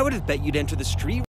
I would have bet you'd enter the street